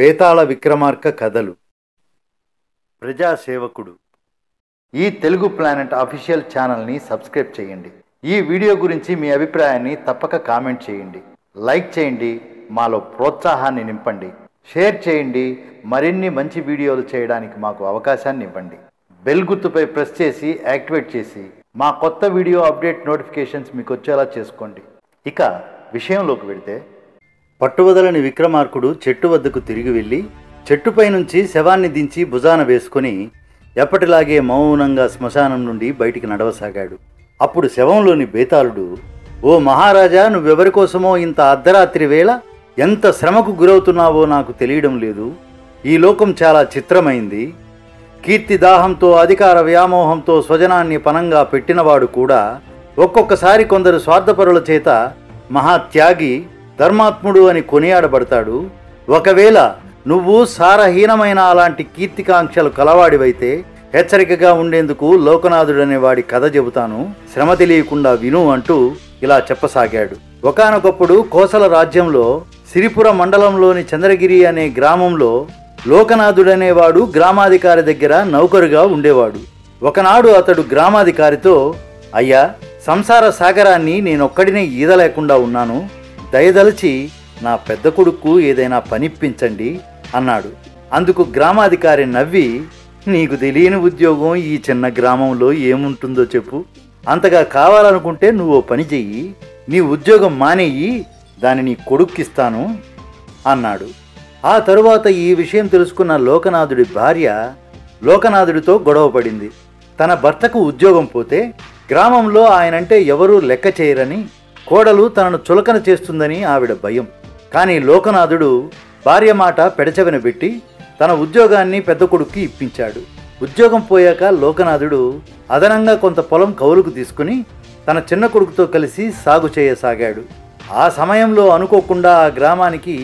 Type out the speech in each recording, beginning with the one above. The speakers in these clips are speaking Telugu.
బేతాళ విక్రమార్క కథలు. ప్రజాసేవకుడు. ఈ తెలుగు ప్లానెట్ అఫీషియల్ ఛానల్ని సబ్స్క్రైబ్ చేయండి. ఈ వీడియో గురించి మీ అభిప్రాయాన్ని తప్పక కామెంట్ చేయండి. లైక్ చేయండి మాలో ప్రోత్సాహాన్ని నింపండి. షేర్ చేయండి మరిన్ని మంచి వీడియోలు చేయడానికి మాకు అవకాశాన్ని ఇవ్వండి. బెల్ గుర్తుపై ప్రెస్ చేసి యాక్టివేట్ చేసి మా కొత్త వీడియో అప్డేట్ నోటిఫికేషన్స్ మీకు వచ్చేలా చేసుకోండి. ఇక విషయంలోకి వెళితే పట్టువదలని విక్రమార్కుడు చెట్టు వద్దకు తిరిగి వెళ్ళి చెట్టుపై నుంచి శవాన్ని దించి భుజాన వేసుకొని ఎప్పటిలాగే మౌనంగా శ్మశానం నుండి బయటికి నడవసాగాడు. అప్పుడు శవంలోని బేతాళుడు ఓ మహారాజా నువ్వెవరి కోసమో ఇంత అర్ధరాత్రి వేళ ఎంత శ్రమకు గురవుతున్నావో నాకు తెలియడం లేదు. ఈ లోకం చాలా చిత్రమైంది. కీర్తి దాహంతో అధికార వ్యామోహంతో స్వజనాన్ని పనంగా పెట్టినవాడు కూడా ఒక్కొక్కసారి కొందరు స్వార్థపరుల చేత మహాత్యాగి ధర్మాత్ముడు అని కొనియాడబడతాడు. ఒకవేళ నువ్వు సారహీనమైన అలాంటి కీర్తికాంక్షలు కలవాడివైతే హెచ్చరికగా ఉండేందుకు లోకనాథుడనే వాడి కథ చెబుతాను. శ్రమ తెలియకుండా విను అంటూ ఇలా చెప్పసాగాడు. ఒకానొకప్పుడు కోసల రాజ్యంలో సిరిపుర మండలంలోని చంద్రగిరి అనే గ్రామంలో లోకనాథుడనేవాడు గ్రామాధికారి దగ్గర నౌకరుగా ఉండేవాడు. ఒకనాడు అతడు గ్రామాధికారితో అయ్యా సంసార సాగరాన్ని నేనొక్కడినే ఈదలేకుండా ఉన్నాను. దయదలిచి నా పెద్ద కొడుకు ఏదైనా పనిప్పించండి అన్నాడు. అందుకు గ్రామాధికారి నవ్వి నీకు తెలియని ఉద్యోగం ఈ చిన్న గ్రామంలో ఏముంటుందో చెప్పు. అంతగా కావాలనుకుంటే నువ్వు పని చెయ్యి. నీ ఉద్యోగం మానేయి. దాని నీ కొడుక్కిస్తాను అన్నాడు. ఆ తరువాత ఈ విషయం తెలుసుకున్న లోకనాథుడి భార్య లోకనాథుడితో గొడవ పడింది. తన భర్తకు ఉద్యోగం పోతే గ్రామంలో ఆయనంటే ఎవరూ లెక్క చేయరని కోడలు తనను చులకన చేస్తుందని ఆవిడ భయం. కానీ లోకనాథుడు భార్య మాట పెడచెవిన పెట్టి తన ఉద్యోగాన్ని పెద్ద కొడుక్కి ఇప్పించాడు. ఉద్యోగం పోయాక లోకనాథుడు అదనంగా కొంత పొలం కౌలుకు తీసుకుని తన చిన్న కొడుకుతో కలిసి సాగు చేయసాగాడు. ఆ సమయంలో అనుకోకుండా ఆ గ్రామానికి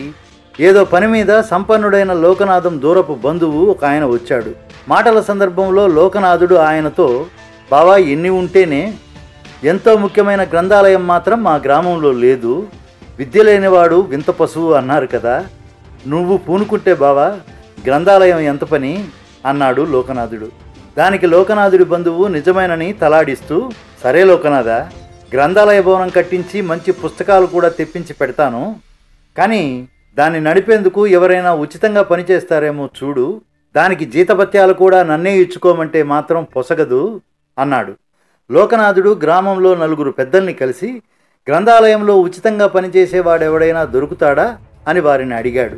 ఏదో పని మీద సంపన్నుడైన లోకనాథం దూరపు బంధువు ఒక ఆయన వచ్చాడు. మాటల సందర్భంలో లోకనాథుడు ఆయనతో బావా ఎన్ని ఉంటేనే ఎంతో ముఖ్యమైన గ్రంథాలయం మాత్రం మా గ్రామంలో లేదు. విద్య లేనివాడు వింత పశువు అన్నారు కదా. నువ్వు పూనుకుంటే బావా గ్రంథాలయం ఎంత పని? అన్నాడు లోకనాథుడు. దానికి లోకనాథుడి బంధువు నిజమేనని తలాడిస్తూ సరే లోకనాథ గ్రంథాలయ భవనం కట్టించి మంచి పుస్తకాలు కూడా తెప్పించి పెడతాను. కానీ దాన్ని నడిపేందుకు ఎవరైనా ఉచితంగా పనిచేస్తారేమో చూడు. దానికి జీతభత్యాలు కూడా నన్నే ఇచ్చుకోమంటే మాత్రం పొసగదు అన్నాడు. లోకనాథుడు గ్రామంలో నలుగురు పెద్దల్ని కలిసి గ్రంథాలయంలో ఉచితంగా పనిచేసేవాడెవడైనా దొరుకుతాడా అని వారిని అడిగాడు.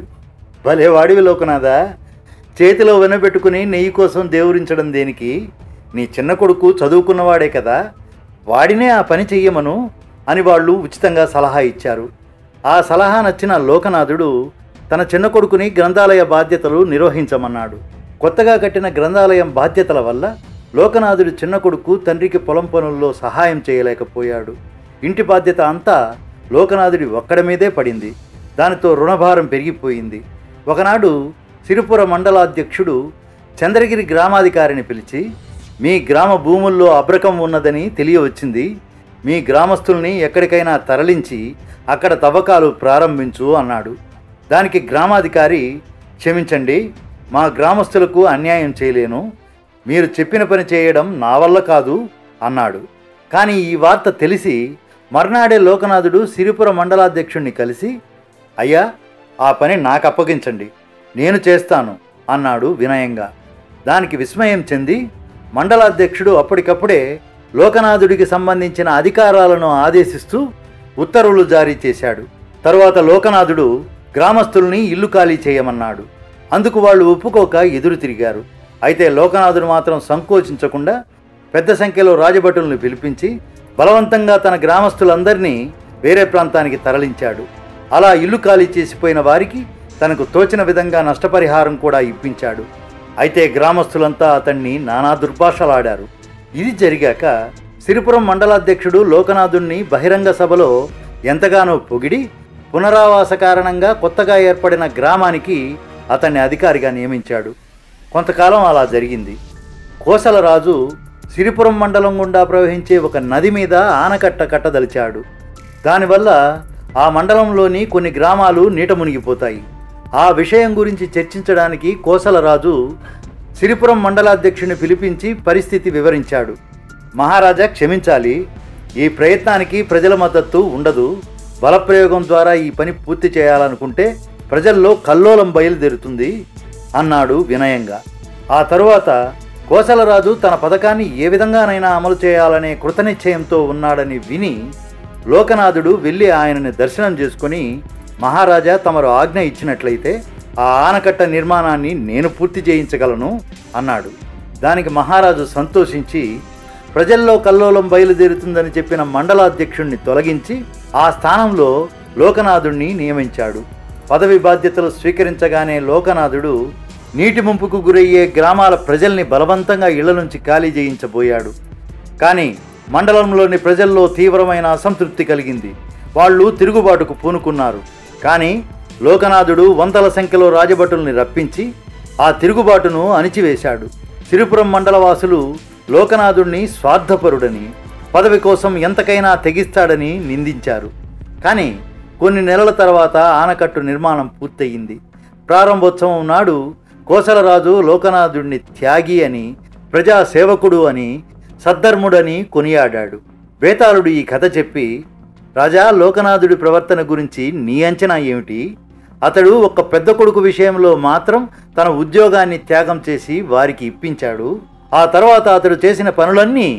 భలే వాడివి లోకనాథ! చేతిలో వెనబెట్టుకుని నెయ్యి కోసం దేవురించడం దేనికి? నీ చిన్న కొడుకు చదువుకున్నవాడే కదా! వాడినే ఆ పని చెయ్యమను అని వాళ్ళు ఉచితంగా సలహా ఇచ్చారు. ఆ సలహా నచ్చిన లోకనాథుడు తన చిన్న కొడుకుని గ్రంథాలయ బాధ్యతలు నిర్వహించమన్నాడు. కొత్తగా కట్టిన గ్రంథాలయం బాధ్యతల వల్ల లోకనాథుడి చిన్న కొడుకు తండ్రికి పొలం పనుల్లో సహాయం చేయలేకపోయాడు. ఇంటి బాధ్యత అంతా లోకనాథుడి ఒక్కడి మీదే పడింది. దానితో రుణభారం పెరిగిపోయింది. ఒకనాడు సిరిపుర మండలాధ్యక్షుడు చంద్రగిరి గ్రామాధికారిని పిలిచి మీ గ్రామ భూముల్లో అబ్రకం ఉన్నదని తెలియవచ్చింది. మీ గ్రామస్తుల్ని ఎక్కడికైనా తరలించి అక్కడ తవ్వకాలు ప్రారంభించు అన్నాడు. దానికి గ్రామాధికారి క్షమించండి మా గ్రామస్తులకు అన్యాయం చేయలేను. మీరు చెప్పిన పని చేయడం నా వల్ల కాదు అన్నాడు. కానీ ఈ వార్త తెలిసి మర్నాడే లోకనాథుడు సిరిపుర మండలాధ్యక్షుణ్ణి కలిసి అయ్యా ఆ పని నాకు అప్పగించండి నేను చేస్తాను అన్నాడు వినయంగా. దానికి విస్మయం చెంది మండలాధ్యక్షుడు అప్పటికప్పుడే లోకనాథుడికి సంబంధించిన అధికారాలను ఆదేశిస్తూ ఉత్తర్వులు జారీ చేశాడు. తరువాత లోకనాథుడు గ్రామస్తుల్ని ఇల్లు ఖాళీ చేయమన్నాడు. అందుకు వాళ్ళు ఒప్పుకోక ఎదురు తిరిగారు. అయితే లోకనాథుడు మాత్రం సంకోచించకుండా పెద్ద సంఖ్యలో రాజభటుల్ని పిలిపించి బలవంతంగా తన గ్రామస్తులందరినీ వేరే ప్రాంతానికి తరలించాడు. అలా ఇల్లు ఖాళీ చేసిపోయిన వారికి తనకు తోచిన విధంగా నష్టపరిహారం కూడా ఇప్పించాడు. అయితే గ్రామస్తులంతా అతన్ని నానా దుర్భాషలాడారు. ఇది జరిగాక సిరిపురం మండలాధ్యక్షుడు లోకనాథుణ్ణి బహిరంగ సభలో ఎంతగానో పొగిడి పునరావాస కారణంగా కొత్తగా ఏర్పడిన గ్రామానికి అతన్ని అధికారిగా నియమించాడు. కొంతకాలం అలా జరిగింది. కోసలరాజు సిరిపురం మండలం గుండా ప్రవహించే ఒక నది మీద ఆనకట్ట కట్టదలిచాడు. దానివల్ల ఆ మండలంలోని కొన్ని గ్రామాలు నీట మునిగిపోతాయి. ఆ విషయం గురించి చర్చించడానికి కోసలరాజు సిరిపురం మండలాధ్యక్షుని పిలిపించి పరిస్థితి వివరించాడు. మహారాజా క్షమించాలి. ఈ ప్రయత్నానికి ప్రజల మద్దతు ఉండదు. బలప్రయోగం ద్వారా ఈ పని పూర్తి చేయాలనుకుంటే ప్రజల్లో కల్లోలం బయలుదేరుతుంది. అన్నాడు వినయంగా. ఆ తరువాత కోసలరాజు తన పథకాన్ని ఏ విధంగానైనా అమలు చేయాలనే కృతనిశ్చయంతో ఉన్నాడని విని లోకనాథుడు వెళ్ళి ఆయనని దర్శనం చేసుకుని మహారాజా తమరు ఆజ్ఞ ఇచ్చినట్లయితే ఆ ఆనకట్ట నిర్మాణాన్ని నేను పూర్తి చేయించగలను అన్నాడు. దానికి మహారాజు సంతోషించి ప్రజల్లో కల్లోలం బయలుదేరుతుందని చెప్పిన మండలాధ్యక్షుణ్ణి తొలగించి ఆ స్థానంలో లోకనాథుణ్ణి నియమించాడు. పదవి బాధ్యతలు స్వీకరించగానే లోకనాథుడు నీటి ముంపుకు గురయ్యే గ్రామాల ప్రజల్ని బలవంతంగా ఇళ్ళ నుంచి ఖాళీ చేయించబోయాడు. కానీ మండలంలోని ప్రజల్లో తీవ్రమైన అసంతృప్తి కలిగింది. వాళ్ళు తిరుగుబాటుకు పూనుకున్నారు. కానీ లోకనాథుడు వందల సంఖ్యలో రాజభటుల్ని రప్పించి ఆ తిరుగుబాటును అణిచివేశాడు. సిరిపురం మండలవాసులు లోకనాథుణ్ణి స్వార్థపరుడని పదవి కోసం ఎంతకైనా తెగిస్తాడని నిందించారు. కానీ కొన్ని నెలల తర్వాత ఆనకట్టు నిర్మాణం పూర్తయింది. ప్రారంభోత్సవం నాడు కోసలరాజు లోకనాథుడిని త్యాగి అని ప్రజా సేవకుడు అని సద్ధర్ముడని కొనియాడాడు. బేతాళుడు ఈ కథ చెప్పి రాజా లోకనాథుడి ప్రవర్తన గురించి నీ అంచనా ఏమిటి? అతడు ఒక పెద్ద కొడుకు విషయంలో మాత్రం తన ఉద్యోగాన్ని త్యాగం చేసి వారికి ఇప్పించాడు. ఆ తర్వాత అతడు చేసిన పనులన్నీ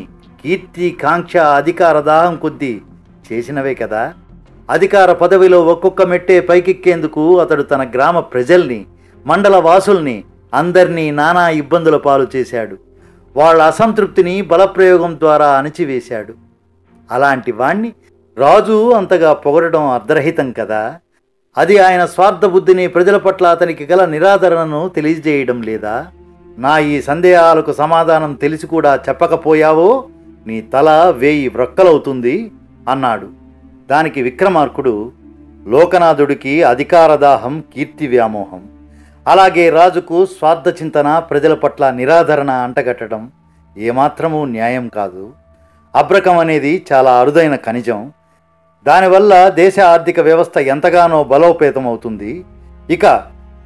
కీర్తి కాంక్ష అధికార దాహం కొద్దీ చేసినవే కదా. అధికార పదవిలో ఒక్కొక్క మెట్టే పైకెక్కేందుకు అతడు తన గ్రామ ప్రజల్ని మండల వాసుల్ని అందరినీ నానా ఇబ్బందుల పాలు చేశాడు. వాళ్ళ అసంతృప్తిని బలప్రయోగం ద్వారా అణిచివేశాడు. అలాంటి వాణ్ణి రాజు అంతగా పొగడడం అర్ధరహితం కదా? అది ఆయన స్వార్థ బుద్ధిని ప్రజల పట్ల అతనికి గల నిరాదరణను తెలియజేయడం లేదా? నా ఈ సందేహాలకు సమాధానం తెలిసి కూడా చెప్పకపోయావో నీ తల వేయి వ్రక్కలవుతుంది అన్నాడు. దానికి విక్రమార్కుడు లోకనాథుడికి అధికారదాహం కీర్తి వ్యామోహం. అలాగే రాజుకు స్వార్థ చింతన ప్రజల పట్ల నిరాదరణ అంటగట్టడం ఏమాత్రమూ న్యాయం కాదు. అబ్రకం అనేది చాలా అరుదైన ఖనిజం. దానివల్ల దేశ ఆర్థిక వ్యవస్థ ఎంతగానో బలోపేతం అవుతుంది ఇక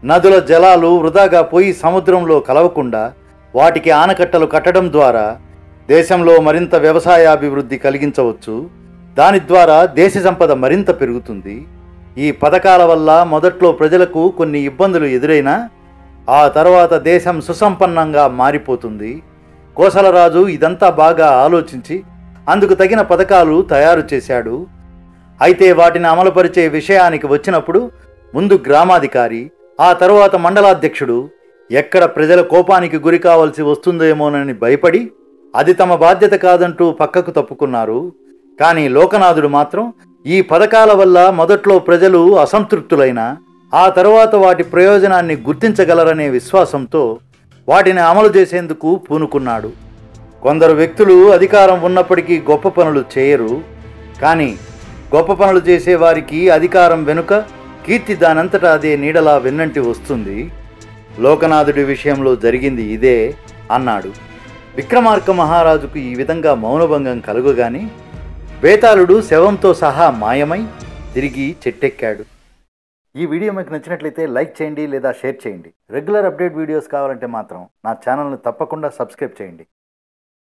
నదుల జలాలు వృధాగా పోయి సముద్రంలో కలవకుండా వాటికి ఆనకట్టలు కట్టడం ద్వారా దేశంలో మరింత వ్యవసాయాభివృద్ధి కలిగించవచ్చు. దాని ద్వారా దేశ సంపద మరింత పెరుగుతుంది. ఈ పథకాల వల్ల మొదట్లో ప్రజలకు కొన్ని ఇబ్బందులు ఎదురైనా ఆ తర్వాత దేశం సుసంపన్నంగా మారిపోతుంది. కోసలరాజు ఇదంతా బాగా ఆలోచించి అందుకు తగిన పథకాలు తయారు చేశాడు. అయితే వాటిని అమలుపరిచే విషయానికి వచ్చినప్పుడు ముందు గ్రామాధికారి ఆ తరువాత మండలాధ్యక్షుడు ఎక్కడ ప్రజల కోపానికి గురి కావాల్సి వస్తుందేమోనని భయపడి అది తమ బాధ్యత కాదంటూ పక్కకు తప్పుకున్నారు. కానీ లోకనాథుడు మాత్రం ఈ పథకాల వల్ల మొదట్లో ప్రజలు అసంతృప్తులైన ఆ తరువాత వాటి ప్రయోజనాన్ని గుర్తించగలరనే విశ్వాసంతో వాటిని అమలు చేసేందుకు పూనుకున్నాడు. కొందరు వ్యక్తులు అధికారం ఉన్నప్పటికీ గొప్ప పనులు చేయరు. కానీ గొప్ప పనులు చేసే వారికి అధికారం వెనుక కీర్తి దానంతటా అదే నీడలా వెన్నంటి వస్తుంది. లోకనాథుడి విషయంలో జరిగింది ఇదే అన్నాడు. విక్రమార్క మహారాజుకు ఈ విధంగా మౌనభంగం కలుగగానే బేతాళుడు శవంతో సహా మాయమై తిరిగి చెట్టెక్కాడు. ఈ వీడియో మీకు నచ్చినట్లయితే లైక్ చేయండి లేదా షేర్ చేయండి. రెగ్యులర్ అప్డేట్ వీడియోస్ కావాలంటే మాత్రం నా ఛానల్ని తప్పకుండా సబ్స్క్రైబ్ చేయండి.